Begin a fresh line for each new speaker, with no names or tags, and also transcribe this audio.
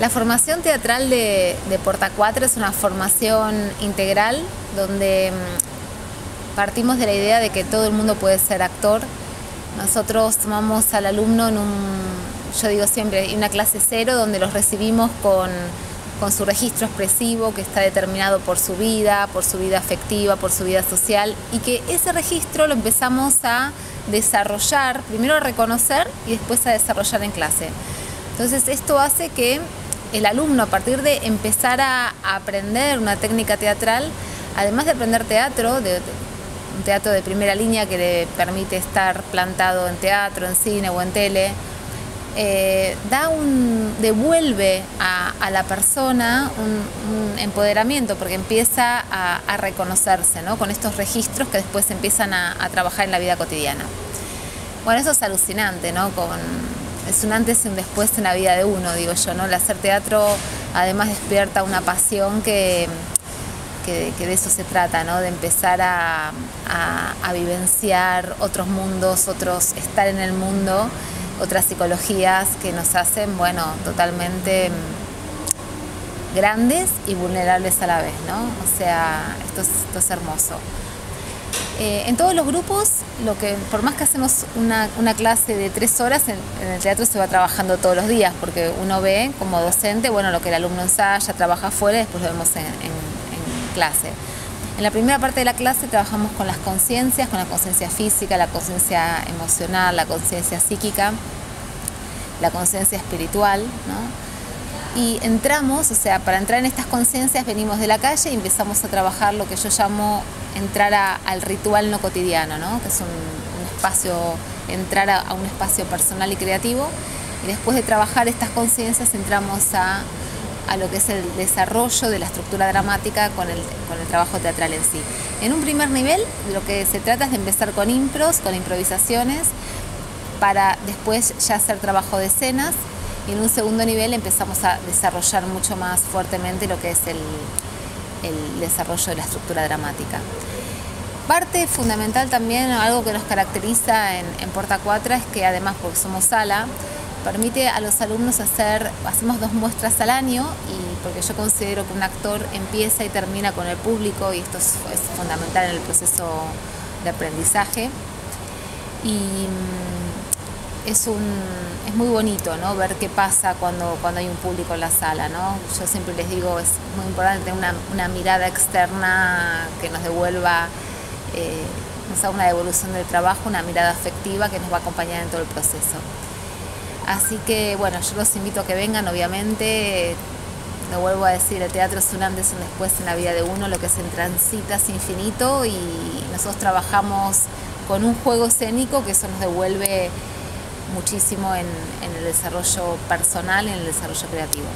La formación teatral de, de Porta 4 es una formación integral donde mm, partimos de la idea de que todo el mundo puede ser actor. Nosotros tomamos al alumno en un, yo digo siempre, en una clase cero donde los recibimos con, con su registro expresivo que está determinado por su vida, por su vida afectiva, por su vida social y que ese registro lo empezamos a desarrollar, primero a reconocer y después a desarrollar en clase. Entonces esto hace que el alumno a partir de empezar a, aprender una técnica teatral, además de aprender teatro, un teatro de primera línea que le permite estar plantado en teatro, en cine o en tele, eh, da un, devuelve a, la persona un, empoderamiento porque empieza a, reconocerse ¿no? con estos registros que después empiezan a, trabajar en la vida cotidiana. Bueno, eso es alucinante, ¿no? Es un antes y un después en la vida de uno, digo yo, ¿no? El hacer teatro además despierta una pasión que, que, de eso se trata, ¿no? De empezar a, vivenciar otros mundos, otros, estar en el mundo, otras psicologías que nos hacen, bueno, totalmente grandes y vulnerables a la vez, ¿no? O sea, esto esto es hermoso. Eh, en todos los grupos, lo que, por más que hacemos una, clase de tres horas, en, el teatro se va trabajando todos los días, porque uno ve como docente, bueno, lo que el alumno ensaya, trabaja afuera y después lo vemos en, clase. En la primera parte de la clase trabajamos con las conciencias, con la conciencia física, la conciencia emocional, la conciencia psíquica, la conciencia espiritual, ¿no? Y entramos, o sea, para entrar en estas conciencias venimos de la calle y empezamos a trabajar lo que yo llamo entrar al ritual no cotidiano, ¿no? que es un, espacio, entrar a, un espacio personal y creativo. Y después de trabajar estas conciencias entramos a, a, lo que es el desarrollo de la estructura dramática con el, con el trabajo teatral en sí. En un primer nivel lo que se trata es de empezar con impros, con improvisaciones, para después ya hacer trabajo de escenas y en un segundo nivel empezamos a desarrollar mucho más fuertemente lo que es el, el desarrollo de la estructura dramática. Parte fundamental también, algo que nos caracteriza en, Porta 4 es que además, porque somos sala, permite a los alumnos hacer, hacemos dos muestras al año y porque yo considero que un actor empieza y termina con el público y esto es, es fundamental en el proceso de aprendizaje. Y es, un, es muy bonito ¿no? ver qué pasa cuando, cuando hay un público en la sala. ¿no? Yo siempre les digo, es muy importante una, una mirada externa que nos devuelva, eh, nos haga una devolución del trabajo, una mirada afectiva que nos va a acompañar en todo el proceso. Así que bueno, yo los invito a que vengan, obviamente, lo vuelvo a decir, el teatro es un antes y un después en la vida de uno, lo que se transita es infinito y nosotros trabajamos con un juego escénico que eso nos devuelve muchísimo en, en el desarrollo personal en el desarrollo creativo.